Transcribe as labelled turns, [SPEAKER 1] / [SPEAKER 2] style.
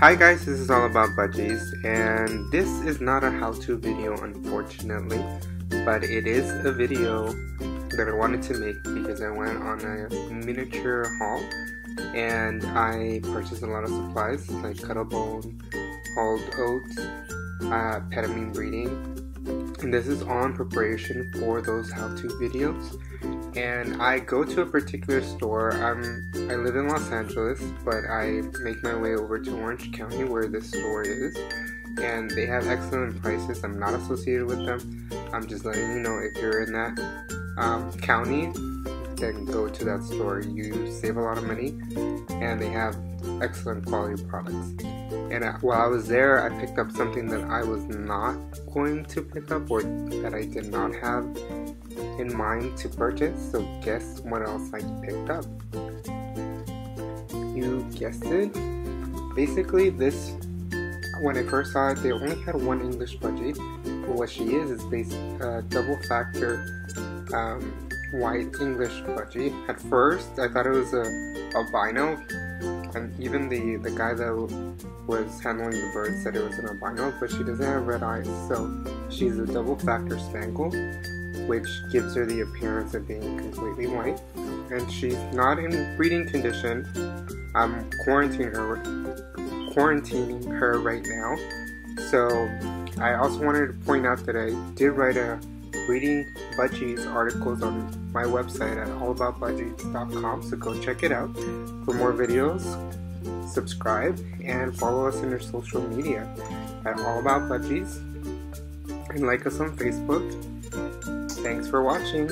[SPEAKER 1] Hi guys, this is all about budgies, and this is not a how-to video unfortunately, but it is a video that I wanted to make because I went on a miniature haul and I purchased a lot of supplies like Cuttlebone, Hulled Oats, uh, Petamine Breeding, and this is in preparation for those how-to videos and I go to a particular store. I'm I live in Los Angeles, but I make my way over to Orange County where this store is, and they have excellent prices. I'm not associated with them. I'm just letting you know if you're in that um, county, then go to that store. You save a lot of money, and they have excellent quality products. And while I was there, I picked up something that I was not going to pick up or that I did not have in mind to purchase. So guess what else I picked up? You guessed it. Basically, this when I first saw it, they only had one English budgie. But what she is is based uh, double factor um, white English budgie. At first, I thought it was a albino, and even the the guy that was handling the bird said it was an albino, but she doesn't have red eyes, so she's a double factor spangle which gives her the appearance of being completely white. And she's not in breeding condition. I'm quarantining her, quarantining her right now. So I also wanted to point out that I did write a breeding budgies articles on my website at allaboutbudgies.com. So go check it out for more videos. Subscribe and follow us in our social media at All About Budgies and like us on Facebook Thanks for watching.